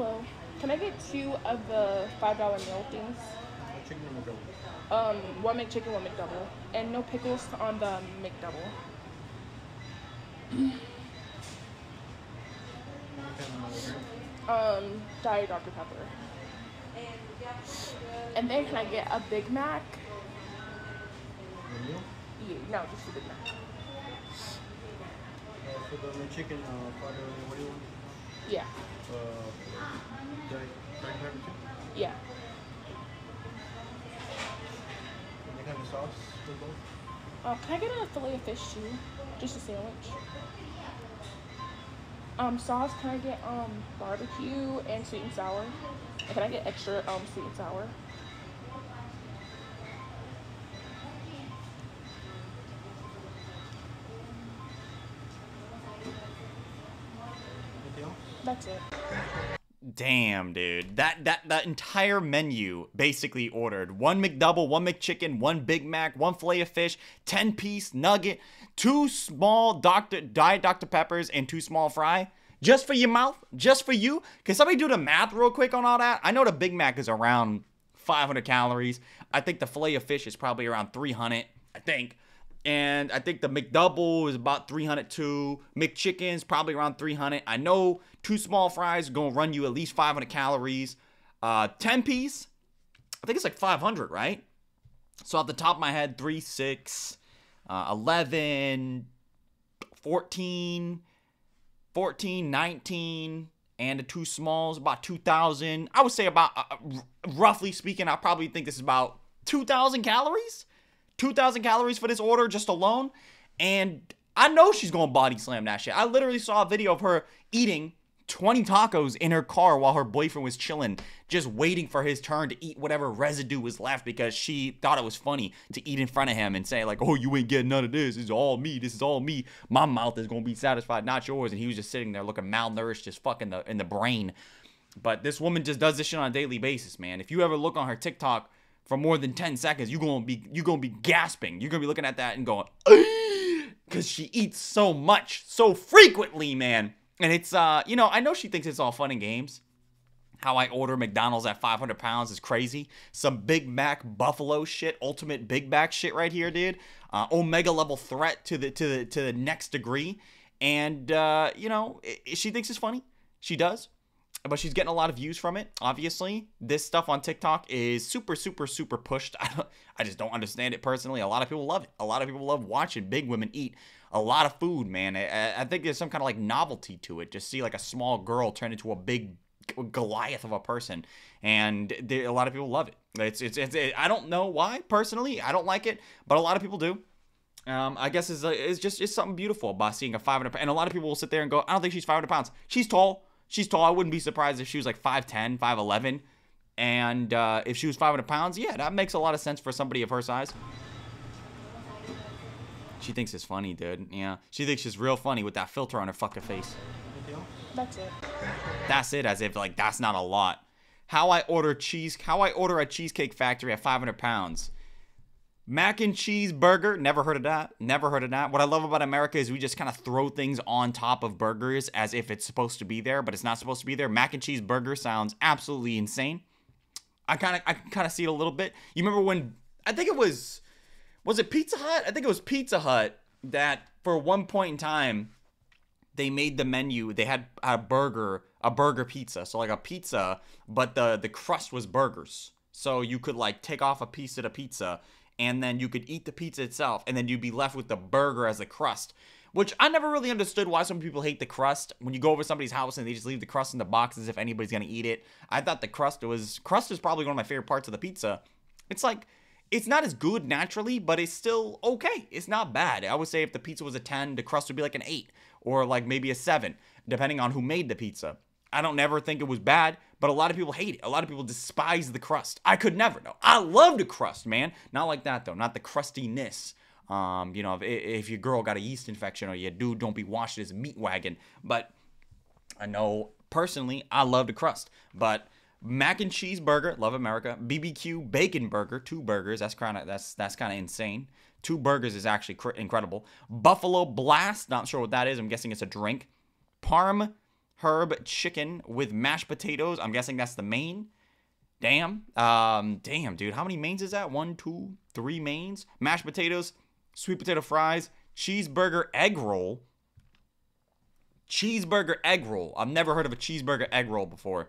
hello. Can I get two of the five dollar meal things? Chicken or McDouble? Um, one McChicken, one McDouble, and no pickles on the McDouble. Um, Diet Dr Pepper. And then can I get a Big Mac? Yeah, no, just a Big Mac. Uh, for the McChicken, uh, what do you want? Yeah, Uh, Pepper too? yeah. Any kind of sauce for both? Uh, can I get a fillet of fish too? Just a sandwich. Um, sauce. Can I get um barbecue and sweet and sour? And can I get extra um sweet and sour? That's it. Damn, dude. That that that entire menu basically ordered one McDouble, one McChicken, one Big Mac, one fillet of fish, 10 piece nugget, two small Dr. Diet Dr. Peppers, and two small fry. Just for your mouth? Just for you? Can somebody do the math real quick on all that? I know the Big Mac is around 500 calories. I think the fillet of fish is probably around 300. I think. And I think the McDouble is about 302. McChicken's probably around 300. I know two small fries are to run you at least 500 calories. Uh, 10 piece, I think it's like 500, right? So off the top of my head, 3, 6, uh, 11, 14, 14, 19, and the two smalls, about 2,000. I would say about, uh, roughly speaking, I probably think this is about 2,000 calories. 2,000 calories for this order just alone. And I know she's going body slam that shit. I literally saw a video of her eating 20 tacos in her car while her boyfriend was chilling, just waiting for his turn to eat whatever residue was left because she thought it was funny to eat in front of him and say, like, oh, you ain't getting none of this. Is all me. This is all me. My mouth is going to be satisfied, not yours. And he was just sitting there looking malnourished, just fucking the, in the brain. But this woman just does this shit on a daily basis, man. If you ever look on her TikTok for more than 10 seconds, you're gonna be you're gonna be gasping. You're gonna be looking at that and going, because she eats so much, so frequently, man. And it's uh, you know, I know she thinks it's all fun and games. How I order McDonald's at 500 pounds is crazy. Some Big Mac Buffalo shit, ultimate Big Mac shit right here, dude. Uh, Omega level threat to the to the to the next degree. And uh, you know, i- i- she thinks it's funny. She does but she's getting a lot of views from it. Obviously, this stuff on TikTok is super, super, super pushed. I I just don't understand it personally. A lot of people love it. A lot of people love watching big women eat a lot of food. Man, I, I think there's some kind of like novelty to it. Just see like a small girl turn into a big Goliath of a person, and there, a lot of people love it. It's, it's, it's, it, I don't know why personally. I don't like it, but a lot of people do. Um, I guess it's, it's just it's something beautiful about seeing a 500 and a lot of people will sit there and go, I don't think she's 500 pounds. She's tall. She's tall. I wouldn't be surprised if she was like 5'10, 5'11. And uh, if she was 500 pounds, yeah, that makes a lot of sense for somebody of her size. She thinks it's funny, dude. Yeah. She thinks she's real funny with that filter on her fucking face. That's it. That's it, as if like that's not a lot. How I order cheese, how I order a cheesecake factory at 500 pounds. Mac and cheese burger, never heard of that. Never heard of that. What I love about America is we just kind of throw things on top of burgers as if it's supposed to be there, but it's not supposed to be there. Mac and cheese burger sounds absolutely insane. I kind of I kind of see it a little bit. You remember when I think it was was it Pizza Hut? I think it was Pizza Hut that for one point in time they made the menu. They had a burger, a burger pizza. So like a pizza, but the the crust was burgers. So you could like take off a piece of the pizza and then you could eat the pizza itself and then you'd be left with the burger as a crust. Which I never really understood why some people hate the crust. When you go over somebody's house and they just leave the crust in the box as if anybody's gonna eat it. I thought the crust was crust is probably one of my favorite parts of the pizza. It's like it's not as good naturally, but it's still okay. It's not bad. I would say if the pizza was a 10, the crust would be like an 8 or like maybe a 7, depending on who made the pizza. I don't never think it was bad, but a lot of people hate it. A lot of people despise the crust. I could never know. I love the crust, man. Not like that though. Not the crustiness. Um, you know, if, if your girl got a yeast infection or your dude don't be washed his meat wagon. But I know personally, I love the crust. But mac and cheese burger, love America. BBQ bacon burger, two burgers. That's kind of that's that's kind of insane. Two burgers is actually cr- incredible. Buffalo Blast, not sure what that is. I'm guessing it's a drink. Parm herb chicken with mashed potatoes. I'm guessing that's the main. Damn. Um, damn, dude. How many mains is that? One, two, three mains. Mashed potatoes, sweet potato fries, cheeseburger egg roll. Cheeseburger egg roll. I've never heard of a cheeseburger egg roll before.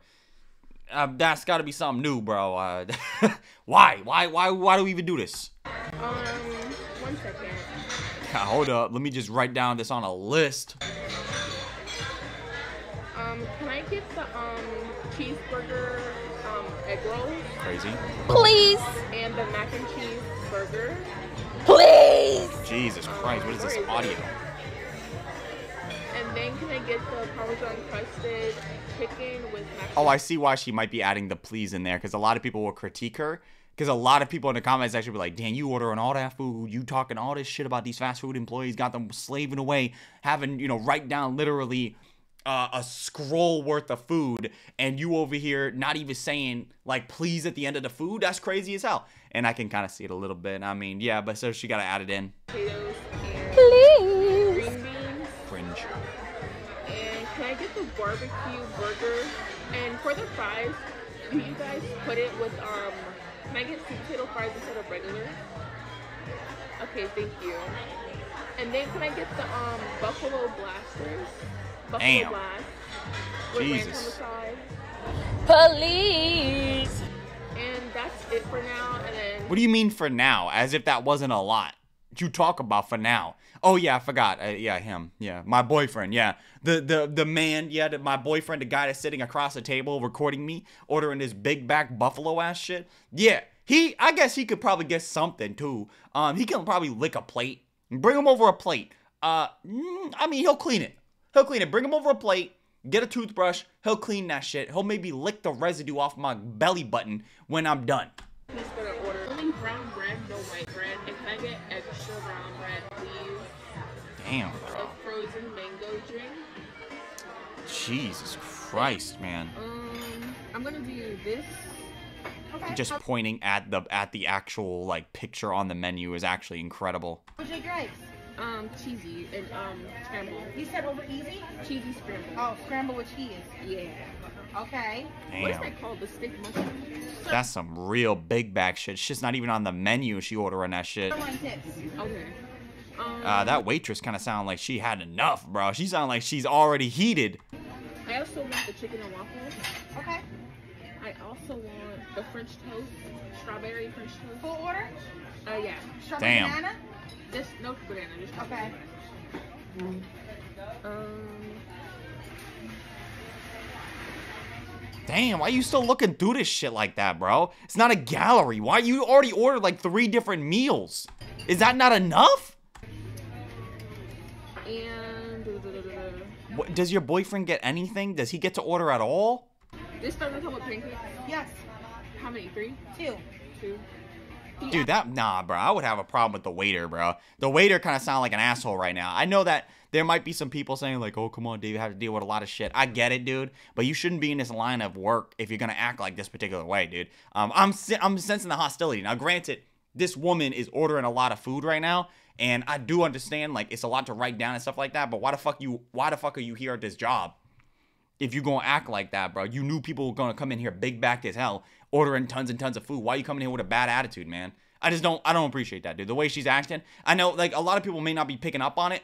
Uh, that's got to be something new, bro. Uh, why? Why? Why? Why do we even do this? Um, one second. Yeah, hold up. Let me just write down this on a list. Um, can I get the um cheeseburger um egg roll Crazy. Please, and the mac and cheese burger? please. Jesus Christ. What is this audio? And then can I get the Parmesan crusted chicken with mac? Oh, I see why she might be adding the please in there because a lot of people will critique her. Because a lot of people in the comments actually be like, "Dan, you ordering all that food, you talking all this shit about these fast food employees, got them slaving away, having you know write down literally uh, a scroll worth of food, and you over here not even saying like please at the end of the food. That's crazy as hell." And I can kind of see it a little bit. I mean, yeah, but so she got to add it in. potatoes and Please. green beans. Cringe. And can I get the barbecue burger? And for the fries, do you guys put it with um? Can I get sweet potato fries instead of regular? Okay, thank you. And then can I get the um buffalo blasters? Buffalo Damn. blast with ranch on the Jesus. Police. And that's it for now. And then What do you mean for now? As if that wasn't a lot. You talk about for now. Oh yeah, I forgot. Uh, yeah, him. Yeah, my boyfriend. Yeah, the the the man. Yeah, the, my boyfriend, the guy that's sitting across the table recording me, ordering this big back buffalo ass shit. Yeah, he. I guess he could probably get something too. Um, he can probably lick a plate. Bring him over a plate. Uh, mm, I mean, he'll clean it. He'll clean it. Bring him over a plate. Get a toothbrush. He'll clean that shit. He'll maybe lick the residue off my belly button when I'm done. I'm just gonna order only brown bread, no white bread. And can I get extra brown bread, please? Damn, A bro. frozen mango drink. Jesus Christ, man. Um, I'm gonna do this. Okay. Just pointing at the at the actual like picture on the menu is actually incredible. What's your grapes? Um, cheesy and um scramble. You said over easy? Cheesy scramble. Oh, scramble with cheese. Yeah. Okay. What is that called? The stick mushroom. That's some real big back shit. Shit's not even on the menu. She ordering that shit. Sirloin tips. Okay. Um, Uh, that waitress kind of sound like she had enough, bro. She sound like she's already heated. I also want the chicken and waffles. Okay. I also want the French toast, strawberry French toast. Full order? Uh, yeah. Strawberry Damn. banana? Just no banana. Just Okay. Um. Damn, why are you still looking through this shit like that, bro? It's not a gallery. Why you already ordered like three different meals? Is that not enough? And What, does your boyfriend get anything? Does he get to order at all? This doesn't come with pancakes. Yes. How many? Three? Two. Two? Dude, that nah, bro. I would have a problem with the waiter, bro. The waiter kind of sound like an asshole right now. I know that there might be some people saying like, "Oh, come on, dude, you have to deal with a lot of shit." I get it, dude, but you shouldn't be in this line of work if you're gonna act like this particular way, dude. Um, I'm I'm sensing the hostility. Now, granted, this woman is ordering a lot of food right now, and I do understand like it's a lot to write down and stuff like that. But why the fuck you? Why the fuck are you here at this job? If you're gonna act like that, bro. You knew people were gonna come in here big backed as hell, ordering tons and tons of food. Why are you coming here with a bad attitude, man? I just don't I don't appreciate that, dude. The way she's acting. I know like a lot of people may not be picking up on it.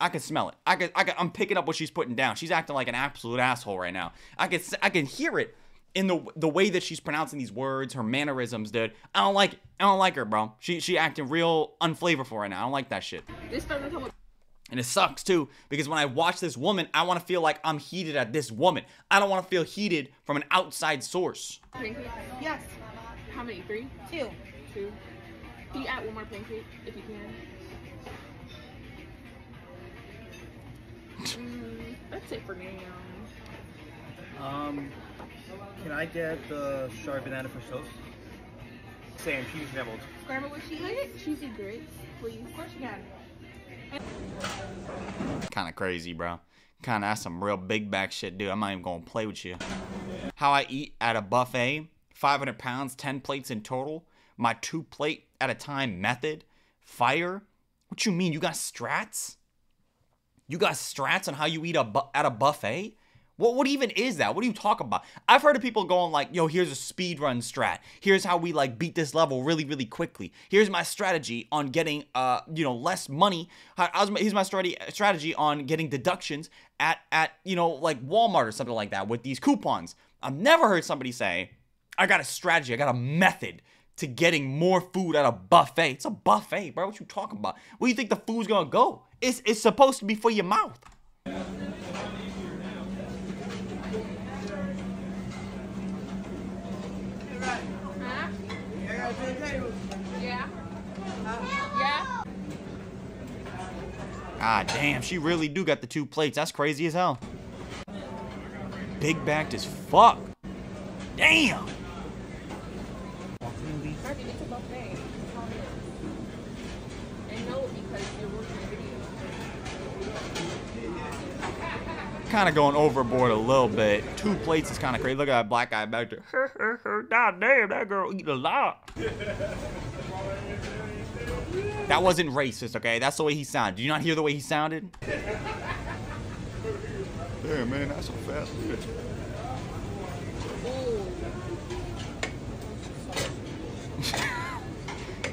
I can smell it. I can, I can I'm picking up what she's putting down. She's acting like an absolute asshole right now. I can I can hear it in the the way that she's pronouncing these words, her mannerisms, dude. I don't like it. I don't like her, bro. She she acting real unflavorful right now. I don't like that shit. And it sucks too because when I watch this woman, I want to feel like I'm heated at this woman. I don't want to feel heated from an outside source. pancakes. Yes. How many? Three? Two. Two? Can you add one more pancake if you can? Mm, that's it for now. Um, can I get the strawberry banana for toast? Same, cheese nibbled. Scramble with cheese? Can I cheesy grapes, please? Of course you can. Kind of crazy, bro. Kind of that's some real big back shit, dude. I'm not even gonna play with you. How I eat at a buffet, 500 pounds, 10 plates in total. My two plate at a time method. Fire. What you mean? You got strats? You got strats on how you eat a at a buffet? What what even is that? What are you talking about? I've heard of people going like, "Yo, here's a speed run strat. Here's how we like beat this level really really quickly. Here's my strategy on getting uh you know less money. Here's my strategy strategy on getting deductions at at you know like Walmart or something like that with these coupons." I've never heard somebody say, "I got a strategy. I got a method." To getting more food at a buffet. It's a buffet, bro. What you talking about? Where do you think the food's gonna go? It's it's supposed to be for your mouth. Huh? Yeah. Yeah. Ah, damn, she really do got the two plates. That's crazy as hell. Big backed as fuck. Damn. Kind of going overboard a little bit. Two plates is kind of crazy. Look at that black guy back there. God damn, that girl eat a lot. That wasn't racist, okay? That's the way he sounded. Do you not hear the way he sounded? Damn, man, that's a fast bitch.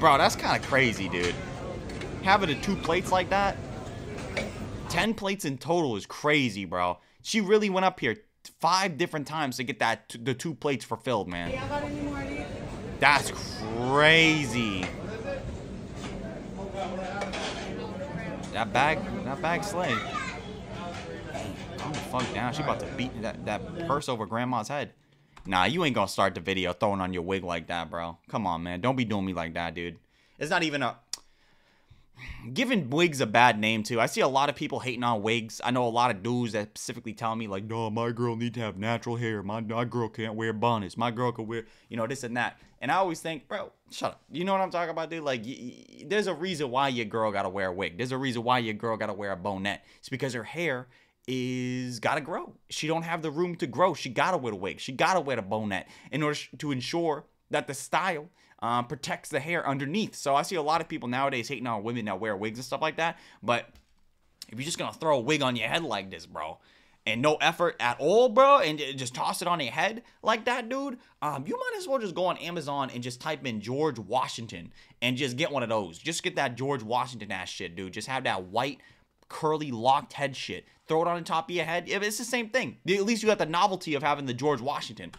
Bro, that's kind of crazy, dude. Having the two plates like that, 10 plates in total is crazy, bro. She really went up here five different times to get that the two plates fulfilled, man. That's crazy. That bag, that bag slay. Calm the fuck down. She about to beat that, that purse over grandma's head. Nah, you ain't gonna start the video throwing on your wig like that, bro. Come on, man. Don't be doing me like that, dude. It's not even a giving wigs a bad name too. I see a lot of people hating on wigs. I know a lot of dudes that specifically tell me like, "No, my girl need to have natural hair. My my girl can't wear bonnets. My girl can wear, you know, this and that." And I always think, bro, shut up. You know what I'm talking about, dude? Like, y- y- there's a reason why your girl gotta wear a wig. There's a reason why your girl gotta wear a bonnet. It's because her hair is gotta grow. She don't have the room to grow. She gotta wear a wig. She gotta wear a bonnet in order to ensure that the style um, protects the hair underneath. So I see a lot of people nowadays hating on women that wear wigs and stuff like that. But if you're just gonna throw a wig on your head like this, bro, and no effort at all, bro, and just toss it on your head like that, dude, um, you might as well just go on Amazon and just type in George Washington and just get one of those. Just get that George Washington ass shit, dude. Just have that white curly locked head shit. Throw it on the top of your head. It's the same thing. At least you got the novelty of having the George Washington.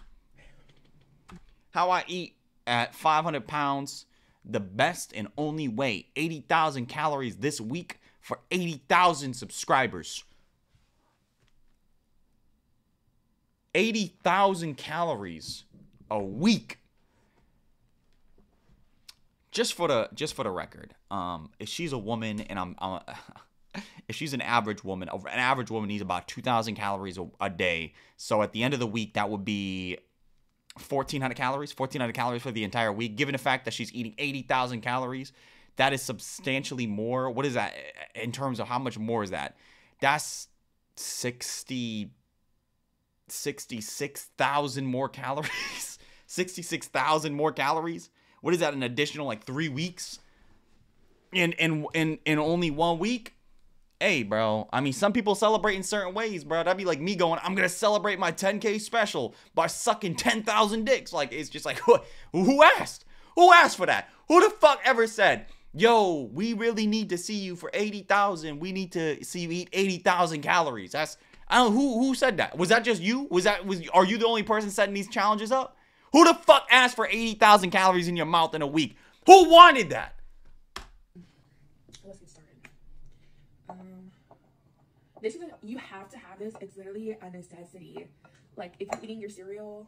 How I eat at 500 pounds, the best and only way. 80,000 calories this week for 80,000 subscribers. 80,000 calories a week. Just for the just for the record, um, if she's a woman and I'm, I'm if she's an average woman, an average woman needs about 2,000 calories a, a day. So at the end of the week, that would be 1400 calories 1400 calories for the entire week given the fact that she's eating 80,000 calories that is substantially more. What is that in terms of how much more is that? That's 60 66,000 more calories 66,000 more calories. What is that an additional like 3 weeks? In in in in only one week Hey, bro. I mean, some people celebrate in certain ways, bro. That'd be like me going, I'm gonna celebrate my 10k special by sucking 10,000 dicks. Like, it's just like, who, who asked? Who asked for that? Who the fuck ever said, yo, we really need to see you for 80,000. We need to see you eat 80,000 calories. That's, I don't know, who, who said that? Was that just you? Was that, was, are you the only person setting these challenges up? Who the fuck asked for 80,000 calories in your mouth in a week? Who wanted that? let's get started. Um, this is a, you have to have this. It's literally a necessity. Like if you're eating your cereal,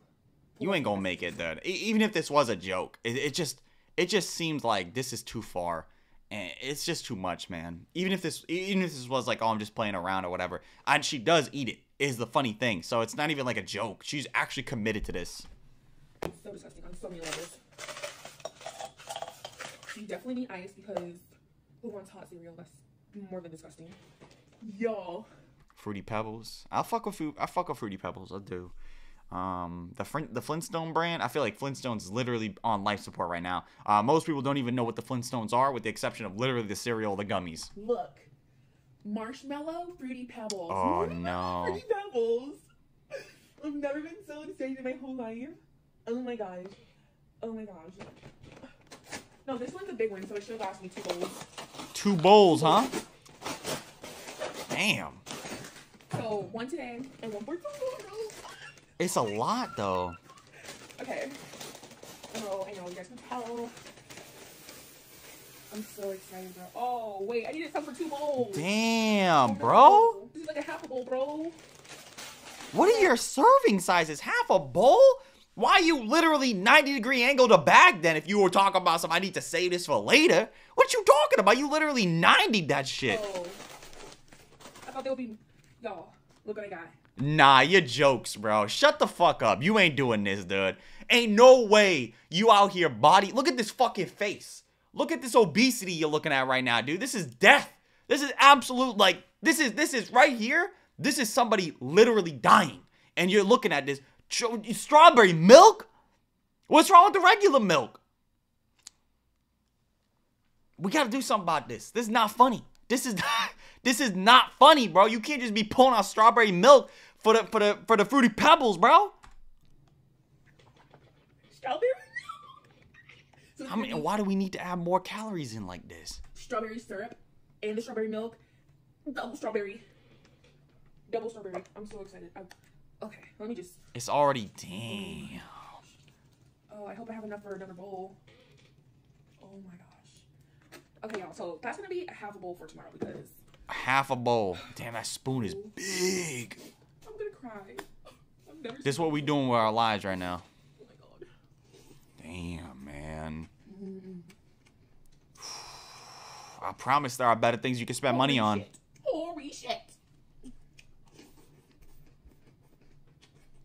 You ain't gonna make it, dude. E- even if this was a joke, it, it just it just seems like this is too far, and it's just too much, man. Even if this even if this was like, oh, I'm just playing around or whatever, and she does eat it. Is the funny thing. So it's not even like a joke. She's actually committed to this. it's so disgusting on so many levels. You definitely need ice because who wants hot cereal? That's more than disgusting. Y'all. Fruity Pebbles. I'll fuck with. I fuck with Fruity Pebbles. I do. Um, the Flint, the Flintstone brand. I feel like Flintstones is literally on life support right now. Uh, most people don't even know what the Flintstones are, with the exception of literally the cereal, the gummies. Look. Marshmallow Fruity Pebbles. Oh, no. Fruity Pebbles. I've never been so excited in my whole life. Oh my gosh. Oh my gosh. No, this one's a big one, so it should have asked me two bowls. Two bowls, huh? Damn. So one today and one for tomorrow. It's a lot though. Okay. Oh, I know you guys can tell. I'm so excited, bro. Oh wait, I needed some for two bowls. Damn, bro. This is like a half a bowl, bro. What are your serving sizes? Half a bowl? Why you literally 90 degree angle to back then if you were talking about some I need to save this for later? What you talking about? You literally 90 that shit. Oh. I thought they would be. Y'all, look I got. Nah, your jokes, bro. Shut the fuck up. You ain't doing this, dude. Ain't no way you out here body. Look at this fucking face. Look at this obesity you're looking at right now, dude. This is death. This is absolute like this is this is right here. This is somebody literally dying. And you're looking at this strawberry milk? What's wrong with the regular milk? We got to do something about this. This is not funny. This is this is not funny, bro. You can't just be pulling out strawberry milk for the for the for the fruity pebbles, bro. Strawberry. so I mean, why do we need to add more calories in like this? Strawberry syrup and the strawberry milk. Double strawberry. Double strawberry. I'm so excited. I, okay, let me just. It's already damn. Oh, I hope I have enough for another bowl. Oh my gosh. Okay, y'all. So that's gonna be a half a bowl for tomorrow because Half a bowl. Damn, that spoon is big. I'm gonna cry. I've never. This is what we doing with our lives right now. Oh my god. Damn, man. I promise there are better things you can spend money Holy on. Shit. Holy shit.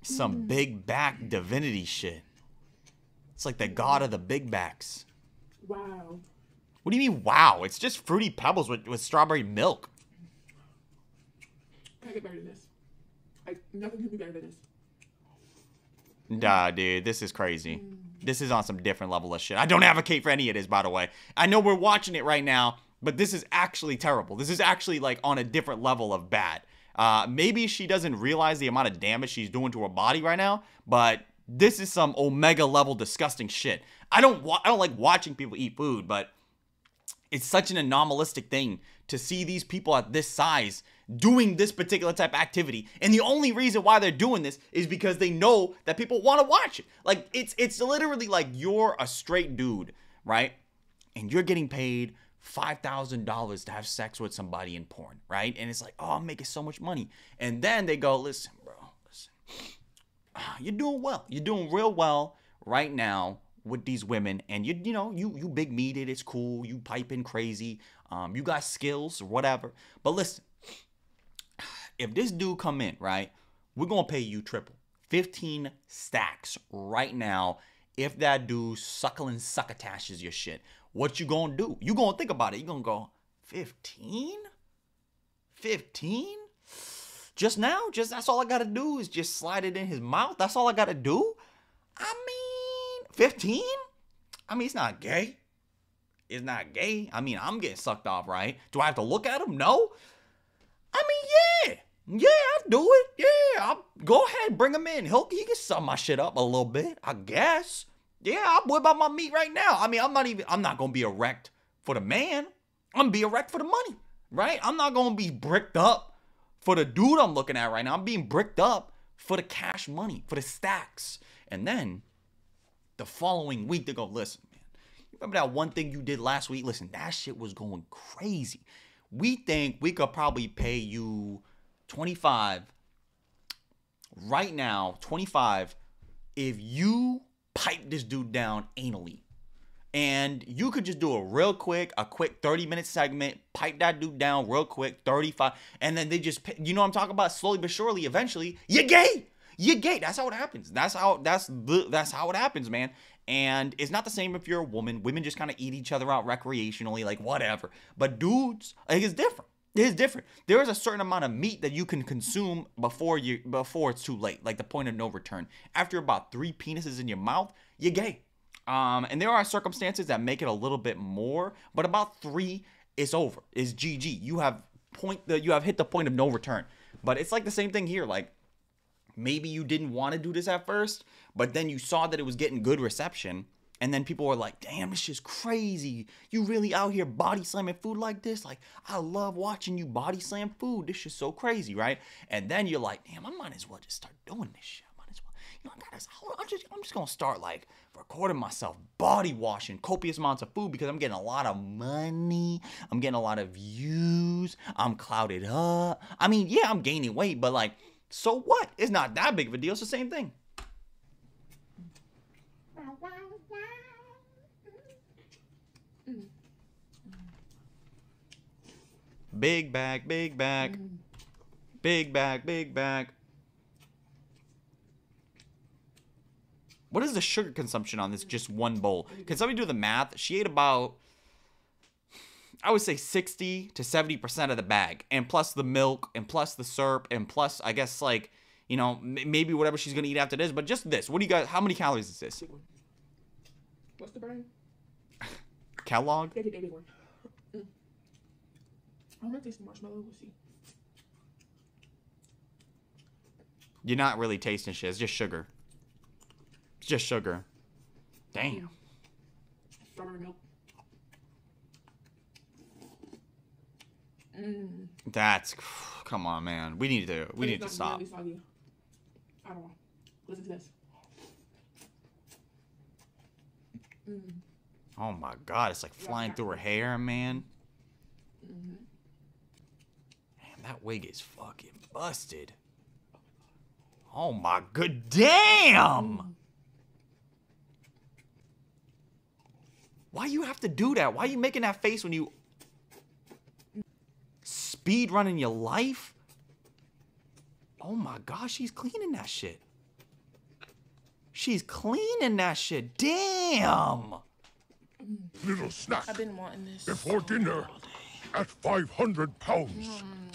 Some mm. big back divinity shit. It's like the god of the big backs. Wow. What do you mean, wow? It's just fruity pebbles with, with strawberry milk. I get better than this. I nothing can be better than this. Nah, dude, this is crazy. This is on some different level of shit. I don't advocate for any of this, by the way. I know we're watching it right now, but this is actually terrible. This is actually like on a different level of bad. Uh, maybe she doesn't realize the amount of damage she's doing to her body right now, but this is some omega level disgusting shit. I don't wa- I don't like watching people eat food, but it's such an anomalistic thing to see these people at this size doing this particular type of activity and the only reason why they're doing this is because they know that people want to watch it like it's it's literally like you're a straight dude right and you're getting paid $5000 to have sex with somebody in porn right and it's like oh i'm making so much money and then they go listen bro listen you're doing well. You're doing real well right now with these women, and you you know you you big meated. It's cool. You piping crazy. Um, you got skills or whatever. But listen, if this dude come in right, we're gonna pay you triple, fifteen stacks right now. If that dude suckling succotashes your shit, what you gonna do? You gonna think about it. You gonna go fifteen? Fifteen? Just now, just that's all I gotta do is just slide it in his mouth. That's all I gotta do. I mean, 15? I mean, it's not gay. It's not gay. I mean, I'm getting sucked off, right? Do I have to look at him? No. I mean, yeah. Yeah, I'll do it. Yeah, I'll go ahead, bring him in. He'll he can sum my shit up a little bit, I guess. Yeah, I'm whip out my meat right now. I mean, I'm not even I'm not gonna be erect for the man. I'm gonna be erect for the money, right? I'm not gonna be bricked up for the dude I'm looking at right now. I'm being bricked up for the cash money, for the stacks. And then the following week, they go, listen, man, you remember that one thing you did last week? Listen, that shit was going crazy. We think we could probably pay you 25 right now, 25, if you pipe this dude down anally. And you could just do a real quick, a quick 30 minute segment, pipe that dude down real quick, 35, and then they just, you know I'm talking about? Slowly but surely, eventually, you're gay. You're gay. That's how it happens. That's how, that's the, that's how it happens, man. And it's not the same if you're a woman. Women just kind of eat each other out recreationally, like whatever. But dudes, like, it's different. It is different. There is a certain amount of meat that you can consume before you before it's too late, like the point of no return. After about three penises in your mouth, you're gay. Um, and there are circumstances that make it a little bit more, but about three it's over. It's GG. You have point the you have hit the point of no return. But it's like the same thing here. Like maybe you didn't want to do this at first, but then you saw that it was getting good reception. And then people were like, damn, this shit's crazy. You really out here body slamming food like this? Like, I love watching you body slam food. This shit's so crazy, right? And then you're like, damn, I might as well just start doing this shit. I might as well, you know, I gotta, I'm just, I'm just gonna start like recording myself body washing copious amounts of food because I'm getting a lot of money. I'm getting a lot of views. I'm clouded up. I mean, yeah, I'm gaining weight, but like, so what? It's not that big of a deal. It's the same thing. Big bag, big bag. Mm. Big bag, big bag. What is the sugar consumption on this just one bowl? Can somebody do the math? She ate about, I would say 60 to 70% of the bag. And plus the milk, and plus the syrup, and plus, I guess, like, you know, m- maybe whatever she's going to eat after this. But just this. What do you guys, how many calories is this? What's the brand? Kellogg? They did baby one. Mm. I'm gonna taste the marshmallow. We'll see. You're not really tasting shit. It's just sugar. It's just sugar. Damn. Strawberry milk. Mm. That's, come on, man. We need to, we need to stop. really. I don't know. Listen to this. Mm. Oh my god, it's like flying through her hair, man. Mm-hmm. Man, that wig is fucking busted. Oh my good damn! Why you have to do that? Why you making that face when you speed running your life? Oh my gosh, she's cleaning that shit. She's cleaning that shit. Damn! Little snack I've been wanting this. before dinner at 500 pounds. Mm.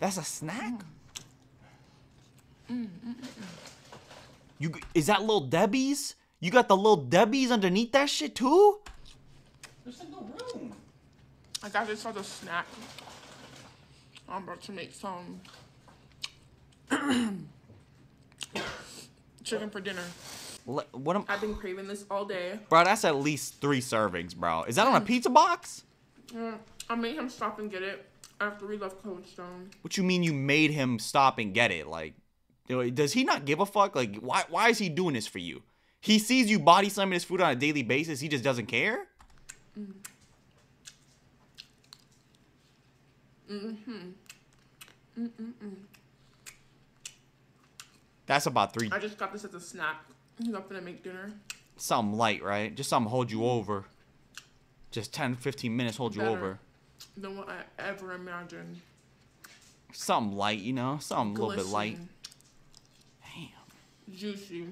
That's a snack. Mm. Mm, mm, you is that little Debbie's? You got the little Debbie's underneath that shit too? There's like no room. I got this as a snack. I'm about to make some chicken for dinner. Le- What am, I've been craving this all day. bro? That's at least three servings, bro. Is that on a pizza box? Yeah, I made him stop and get it after we left Cold Stone. What you mean you made him stop and get it? Like, does he not give a fuck? Like, why? Why is he doing this for you? He sees you body slamming his food on a daily basis. He just doesn't care. Mm-hmm. Mm-hmm. Mm-hmm. That's about three I just got this as a snack. He's not gonna make dinner. something light, right? Just something hold you over. Just 10, 15 minutes hold you Better. over. Than what I ever imagined. Something light, you know? Something a little bit light. Damn. Juicy.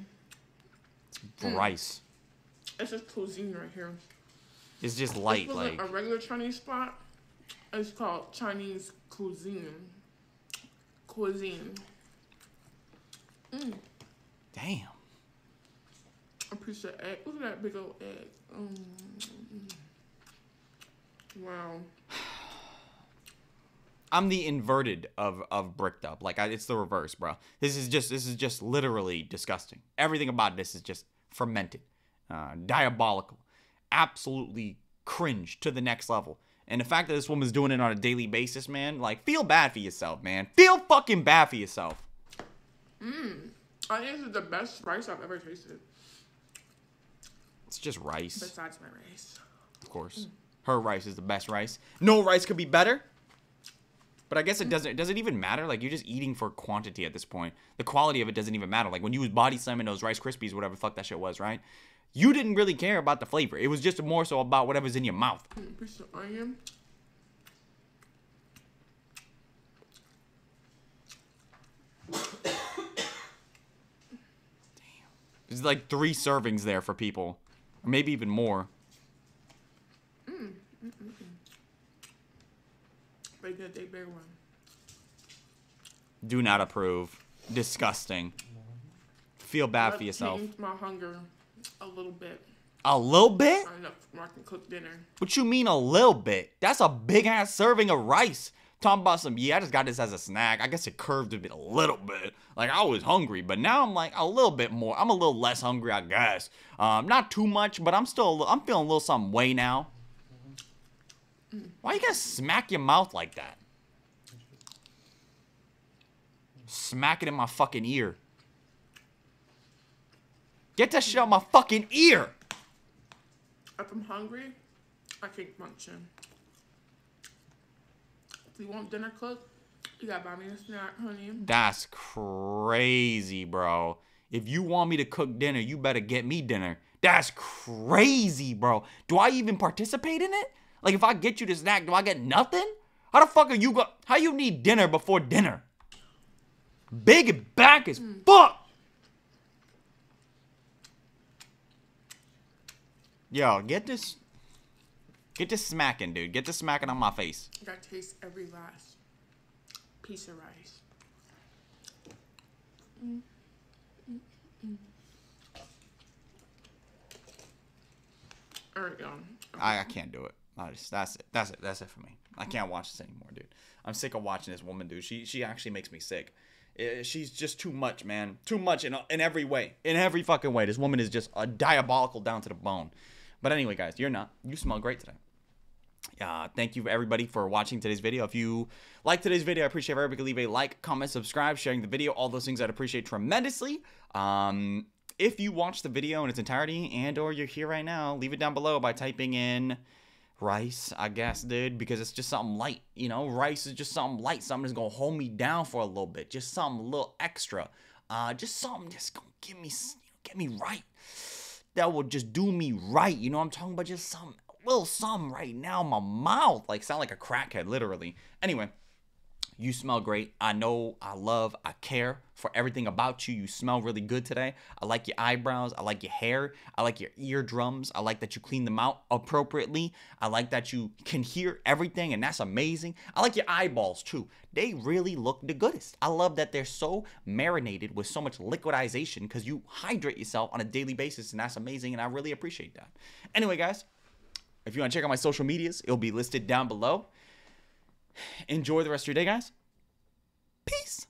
Rice. It's just cuisine right here. It's just light, like. a regular Chinese spot. It's called Chinese cuisine. Cuisine. Damn. A piece of egg. Look at that big old egg. Mm. Wow. I'm the inverted of of bricked up. Like I, it's the reverse, bro. This is just this is just literally disgusting. Everything about this is just fermented, uh, diabolical, absolutely cringe to the next level. And the fact that this woman's doing it on a daily basis, man, like feel bad for yourself, man. Feel fucking bad for yourself. Mmm, I think this is the best rice I've ever tasted. It's just rice, Besides my rice. of course. Her rice is the best rice. No rice could be better. But I guess it doesn't. Does it even matter? Like you're just eating for quantity at this point. The quality of it doesn't even matter. Like when you was body slamming those Rice Krispies, whatever the fuck that shit was, right? You didn't really care about the flavor. It was just more so about whatever's in your mouth. Piece of onion. There's like three servings there for people, or maybe even more. Did they big one. Do not approve. Disgusting. Feel bad That for yourself. my hunger a little bit. A little bit? I can cook dinner. What you mean a little bit? That's a big ass serving of rice. Talking about some, yeah, I just got this as a snack. I guess it curved a bit, a little bit. Like I was hungry, but now I'm like a little bit more. I'm a little less hungry, I guess. Um, not too much, but I'm still, I'm feeling a little something way now. Why you gotta smack your mouth like that? Smack it in my fucking ear. Get that shit out my fucking ear. If I'm hungry, I keep munching. If you want dinner cooked, you gotta buy me a snack, honey. That's crazy, bro. If you want me to cook dinner, you better get me dinner. That's crazy, bro. Do I even participate in it? Like, if I get you the snack, do I get nothing? How the fuck are you go? How you need dinner before dinner? Big back as hmm. fuck. Yo, get this. Get this smacking, dude. Get this smacking on my face. Gotta taste every last piece of rice. There we go. I, I can't do it. Just, that's it. That's it. That's it for me. I can't watch this anymore, dude. I'm sick of watching this woman, dude. She she actually makes me sick. Eh, She's just too much, man. Too much in in every way. In every fucking way. This woman is just a diabolical down to the bone. But anyway, guys, you're not. You smell great today. Uh, thank you everybody for watching today's video. If you like today's video, I appreciate everybody leave a like, comment, subscribe, sharing the video, all those things I'd appreciate tremendously. Um, if you watch the video in its entirety and or you're here right now, leave it down below by typing in rice, I guess, dude, because it's just something light. You know, rice is just something light, something that's gonna hold me down for a little bit, just something a little extra. Uh, just something just gonna give me, get me right. That will just do me right. You know I'm talking about? Just some little something right now my mouth. Like sound like a crackhead, literally. Anyway, you smell great. I know, I love, I care for everything about you. You smell really good today. I like your eyebrows. I like your hair. I like your eardrums. I like that you clean them out appropriately. I like that you can hear everything, and that's amazing. I like your eyeballs too. They really look the goodest. I love that they're so marinated with so much liquidization because you hydrate yourself on a daily basis, and that's amazing, and I really appreciate that. Anyway, guys, if you want to check out my social medias, it'll be listed down below. Enjoy the rest of your day, guys. Peace.